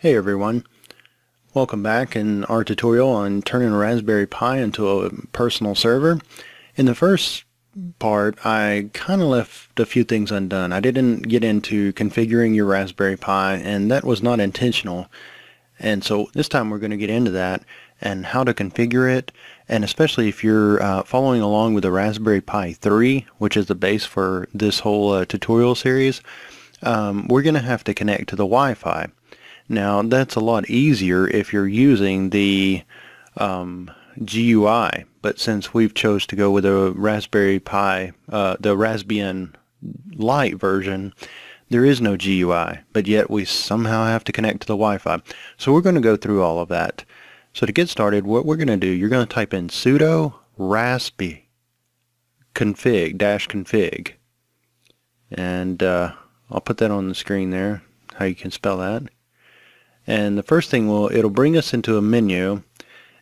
Hey everyone, welcome back in our tutorial on turning a Raspberry Pi into a personal server. In the first part I kind of left a few things undone. I didn't get into configuring your Raspberry Pi and that was not intentional and so this time we're going to get into that and how to configure it and especially if you're uh, following along with the Raspberry Pi 3 which is the base for this whole uh, tutorial series um, we're going to have to connect to the Wi-Fi. Now that's a lot easier if you're using the um, GUI, but since we've chose to go with a Raspberry Pi, uh, the Raspbian Lite version, there is no GUI, but yet we somehow have to connect to the Wi-Fi. So we're going to go through all of that. So to get started, what we're going to do, you're going to type in sudo raspi config dash config, and uh, I'll put that on the screen there, how you can spell that. And the first thing will, it'll bring us into a menu.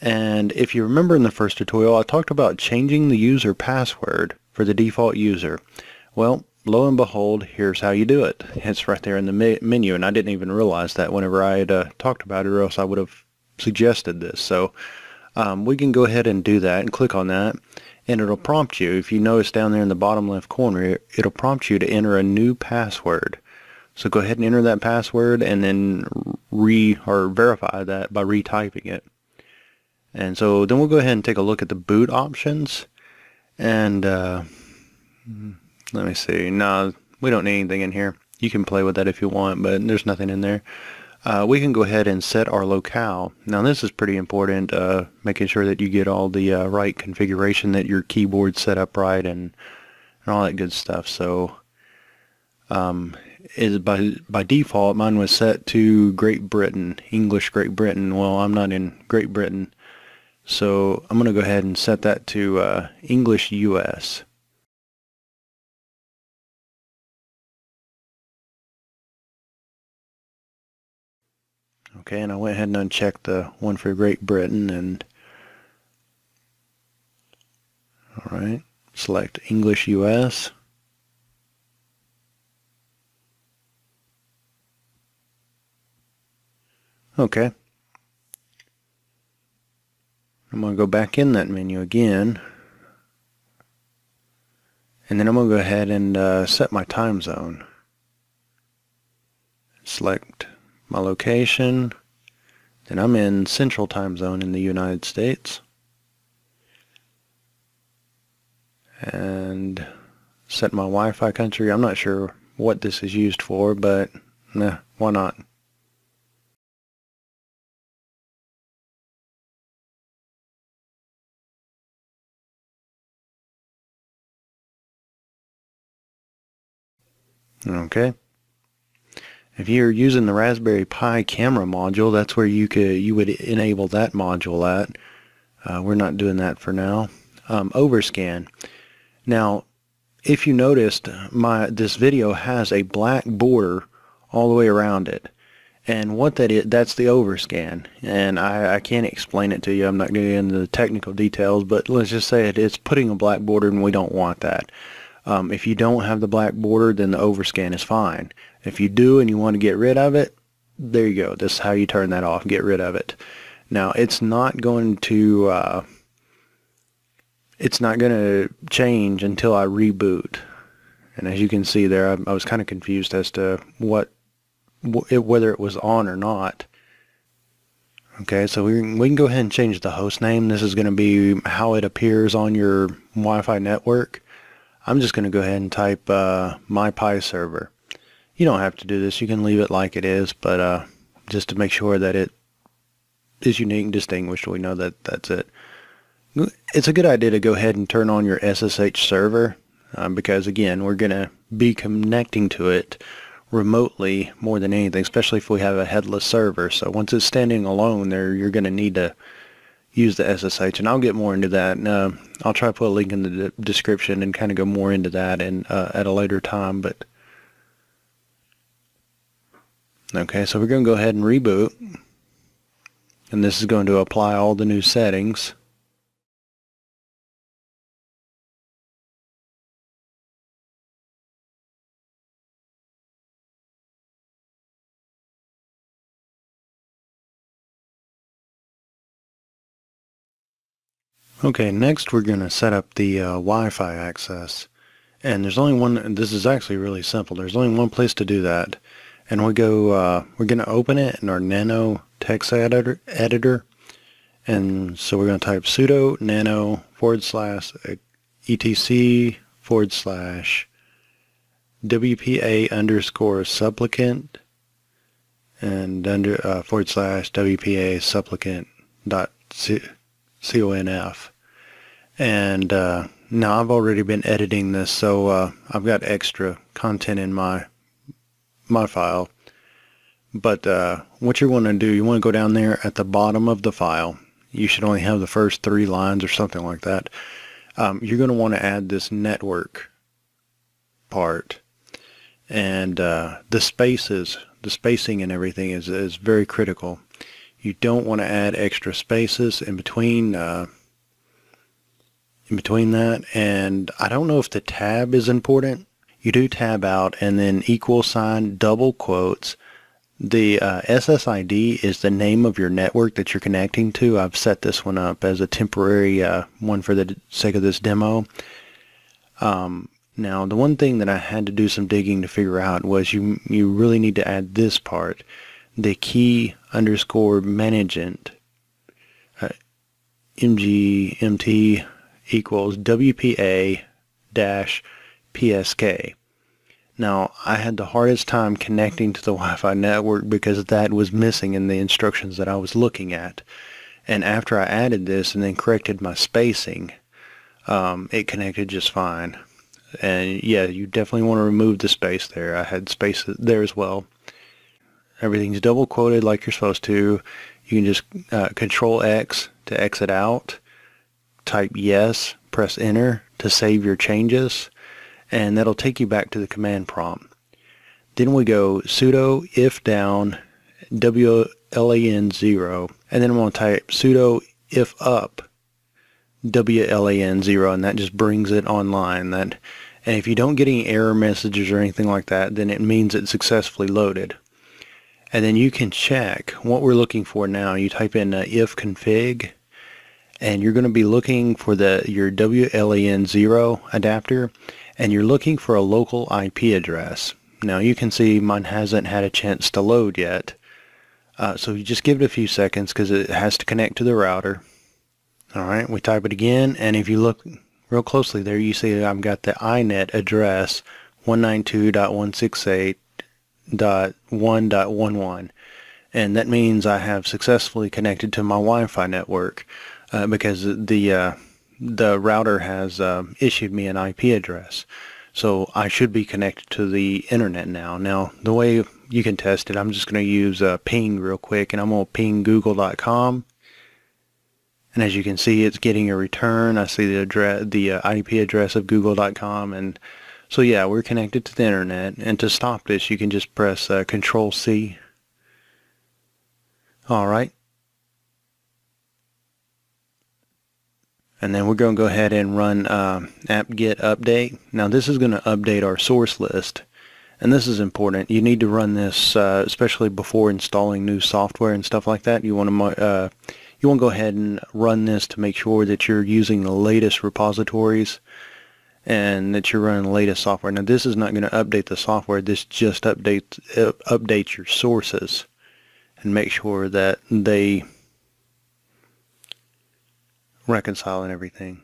And if you remember in the first tutorial, I talked about changing the user password for the default user. Well, lo and behold, here's how you do it. It's right there in the me menu, and I didn't even realize that whenever I had uh, talked about it, or else I would have suggested this. So um, we can go ahead and do that and click on that, and it'll prompt you. If you notice down there in the bottom left corner, it'll prompt you to enter a new password. So go ahead and enter that password and then re or verify that by retyping it. And so then we'll go ahead and take a look at the boot options. And uh, let me see. No, we don't need anything in here. You can play with that if you want, but there's nothing in there. Uh, we can go ahead and set our locale. Now this is pretty important, uh, making sure that you get all the uh, right configuration, that your keyboard's set up right, and, and all that good stuff. So um, is by by default mine was set to Great Britain, English Great Britain. Well, I'm not in Great Britain, so I'm going to go ahead and set that to uh, English US. Okay, and I went ahead and unchecked the one for Great Britain and alright, select English US. Okay. I'm going to go back in that menu again. And then I'm going to go ahead and uh, set my time zone. Select my location. Then I'm in Central Time Zone in the United States. And set my Wi-Fi country. I'm not sure what this is used for, but nah, why not? Okay. If you're using the Raspberry Pi camera module, that's where you could you would enable that module at. Uh, we're not doing that for now. Um, overscan. Now, if you noticed, my this video has a black border all the way around it. And what that is, that's the overscan. And I, I can't explain it to you. I'm not getting into the technical details, but let's just say it, it's putting a black border and we don't want that. Um, if you don't have the black border, then the overscan is fine. If you do and you want to get rid of it, there you go. This is how you turn that off, get rid of it. Now, it's not going to, uh, it's not going to change until I reboot. And as you can see there, I, I was kind of confused as to what, whether it was on or not. Okay, so we, we can go ahead and change the host name. This is going to be how it appears on your Wi-Fi network. I'm just going to go ahead and type uh, my Pi server. You don't have to do this. You can leave it like it is, but uh, just to make sure that it is unique and distinguished, we know that that's it. It's a good idea to go ahead and turn on your SSH server um, because, again, we're going to be connecting to it remotely more than anything, especially if we have a headless server. So once it's standing alone there, you're going to need to use the SSH, and I'll get more into that. And, uh, I'll try to put a link in the description and kind of go more into that and uh, at a later time. But okay, so we're going to go ahead and reboot, and this is going to apply all the new settings. Okay, next we're going to set up the uh, Wi-Fi access. And there's only one, this is actually really simple. There's only one place to do that. And we go, uh, we're going to open it in our nano text editor, editor. And so we're going to type sudo nano forward slash etc forward slash WPA underscore supplicant and under uh, forward slash WPA supplicant dot conf. And uh, now I've already been editing this, so uh, I've got extra content in my my file. But uh, what you want to do, you want to go down there at the bottom of the file. You should only have the first three lines or something like that. Um, you're going to want to add this network part and uh, the spaces, the spacing and everything is, is very critical. You don't want to add extra spaces in between uh, in between that and I don't know if the tab is important. You do tab out and then equal sign double quotes the uh, SSID is the name of your network that you're connecting to. I've set this one up as a temporary uh, one for the sake of this demo. Um, now, the one thing that I had to do some digging to figure out was you you really need to add this part, the key underscore management, uh, mgmt equals WPA dash PSK. Now, I had the hardest time connecting to the Wi-Fi network because that was missing in the instructions that I was looking at. And after I added this and then corrected my spacing, um, it connected just fine. And yeah, you definitely want to remove the space there. I had space there as well. Everything's double quoted like you're supposed to. You can just uh, control X to exit out. Type yes, press enter to save your changes and that'll take you back to the command prompt. Then we go sudo if down WLAN 0 and then I'm going to type sudo if up WLAN 0 and that just brings it online. That And if you don't get any error messages or anything like that then it means it's successfully loaded. And then you can check what we're looking for now. You type in uh, if config and you're going to be looking for the your WLAN 0 adapter and you're looking for a local IP address. Now you can see mine hasn't had a chance to load yet. Uh, so you just give it a few seconds because it has to connect to the router. Alright, we type it again and if you look real closely there you see I've got the INET address 192.168.1.11 and that means I have successfully connected to my Wi-Fi network uh, because the uh, the router has uh, issued me an IP address. So I should be connected to the internet now. Now the way you can test it, I'm just going to use uh, ping real quick and I'm going to ping google.com. And as you can see, it's getting a return. I see the address, the uh, IP address of google.com. And so yeah, we're connected to the internet. And to stop this, you can just press uh, Control C. All right. and then we're going to go ahead and run uh, apt-get update. Now this is going to update our source list and this is important. You need to run this uh, especially before installing new software and stuff like that. You want to uh, you want to go ahead and run this to make sure that you're using the latest repositories and that you're running the latest software. Now this is not going to update the software. This just updates uh, updates your sources and make sure that they reconcile and everything.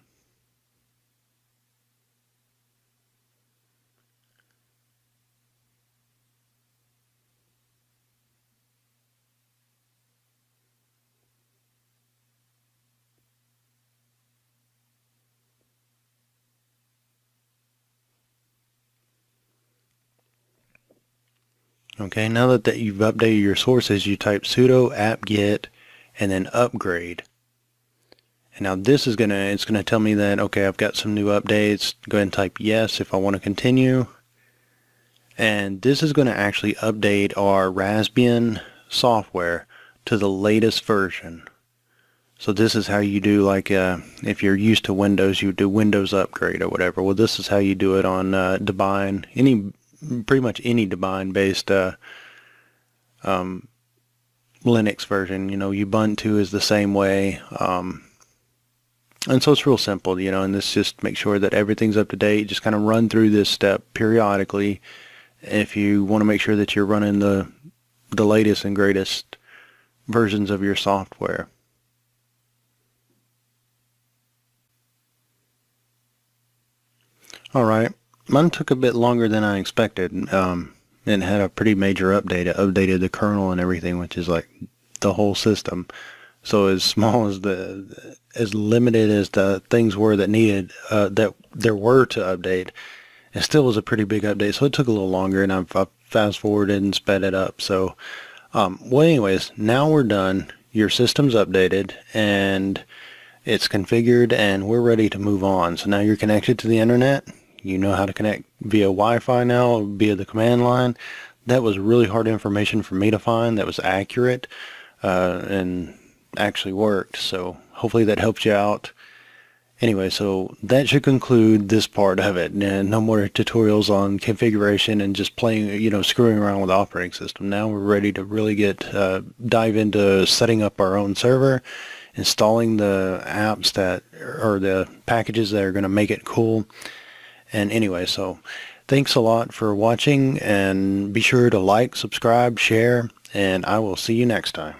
Okay, now that, that you've updated your sources, you type sudo apt-get and then upgrade. And now this is going to, it's going to tell me that, okay, I've got some new updates. Go ahead and type yes if I want to continue. And this is going to actually update our Raspbian software to the latest version. So this is how you do like uh, if you're used to Windows, you do Windows upgrade or whatever. Well, this is how you do it on uh, Debian, any pretty much any Debian based uh, um, Linux version. You know, Ubuntu is the same way. Um, And so it's real simple, you know, and this just make sure that everything's up to date. Just kind of run through this step periodically if you want to make sure that you're running the the latest and greatest versions of your software. All right, mine took a bit longer than I expected. Um, and had a pretty major update. It updated the kernel and everything, which is like the whole system. So as small as the, as limited as the things were that needed, uh, that there were to update, it still was a pretty big update. So it took a little longer, and I've fast forwarded and sped it up. So, um, well, anyways, now we're done. Your system's updated, and it's configured, and we're ready to move on. So now you're connected to the internet. You know how to connect via Wi-Fi now, via the command line. That was really hard information for me to find that was accurate uh, and actually worked. So hopefully that helped you out. Anyway, so that should conclude this part of it. And no more tutorials on configuration and just playing, you know, screwing around with the operating system. Now we're ready to really get, uh, dive into setting up our own server, installing the apps that, or the packages that are going to make it cool, and anyway, so thanks a lot for watching and be sure to like, subscribe, share, and I will see you next time.